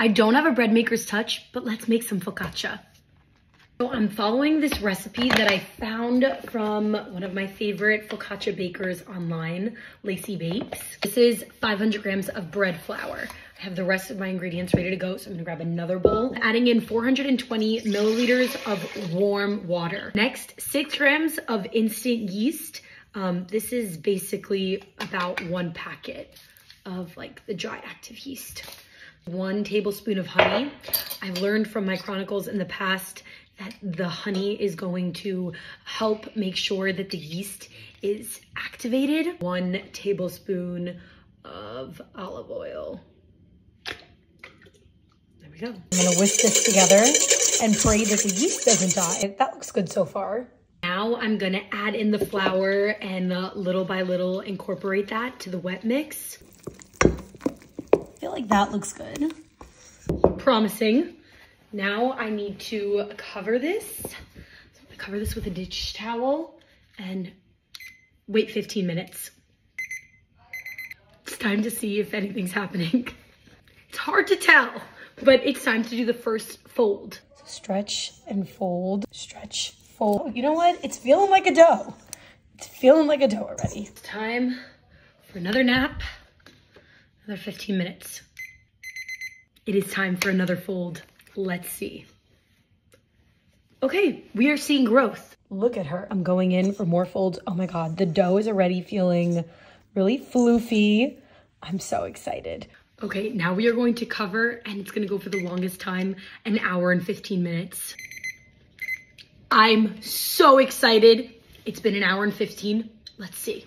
I don't have a bread maker's touch, but let's make some focaccia. So I'm following this recipe that I found from one of my favorite focaccia bakers online, Lacey Bakes. This is 500 grams of bread flour. I have the rest of my ingredients ready to go, so I'm gonna grab another bowl. Adding in 420 milliliters of warm water. Next, six grams of instant yeast. Um, this is basically about one packet of like the dry active yeast. One tablespoon of honey. I've learned from my chronicles in the past that the honey is going to help make sure that the yeast is activated. One tablespoon of olive oil. There we go. I'm gonna whisk this together and pray that the yeast doesn't die. That looks good so far. Now I'm gonna add in the flour and uh, little by little incorporate that to the wet mix. I feel like that looks good. Promising. Now I need to cover this. So I'm gonna cover this with a dish towel and wait 15 minutes. It's time to see if anything's happening. It's hard to tell, but it's time to do the first fold. So stretch and fold, stretch, fold. You know what? It's feeling like a dough. It's feeling like a dough already. It's time for another nap, another 15 minutes. It is time for another fold. Let's see. Okay, we are seeing growth. Look at her. I'm going in for more folds. Oh my God, the dough is already feeling really floofy. I'm so excited. Okay, now we are going to cover and it's gonna go for the longest time, an hour and 15 minutes. I'm so excited. It's been an hour and 15. Let's see.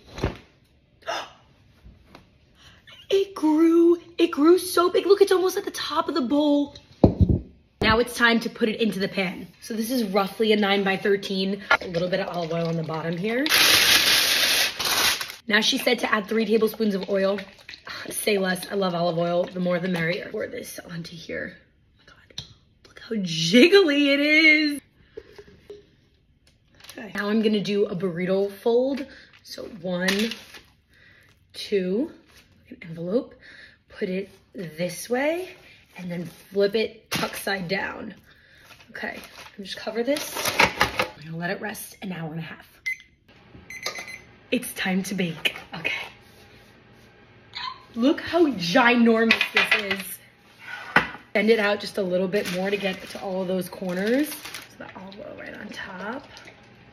It grew, it grew so big. Look, it's almost at the top of the bowl. Now it's time to put it into the pan. So this is roughly a nine by 13, a little bit of olive oil on the bottom here. Now she said to add three tablespoons of oil. Say less, I love olive oil. The more the merrier. Pour this onto here. Oh my God, look how jiggly it is. Okay. Now I'm gonna do a burrito fold. So one, two, envelope, put it this way, and then flip it tuck side down. Okay, I'm just cover this. I'm gonna let it rest an hour and a half. It's time to bake, okay. Look how ginormous this is. Bend it out just a little bit more to get to all those corners. So the olive oil right on top.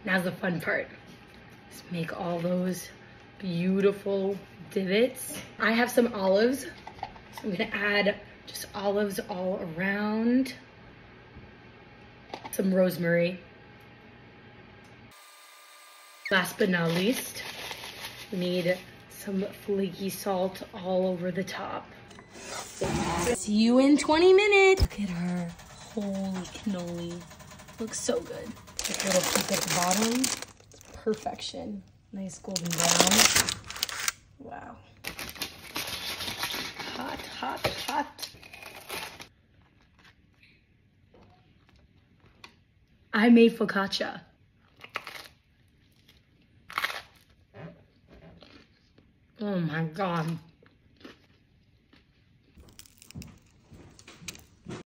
Now's the fun part. Just make all those beautiful divots. I have some olives, so I'm gonna add just olives all around. Some rosemary. Last but not least, we need some flaky salt all over the top. See you in 20 minutes. Look at her. Holy cannoli. Looks so good. This little peak at the bottom. It's perfection. Nice golden brown. I made focaccia. Oh my God.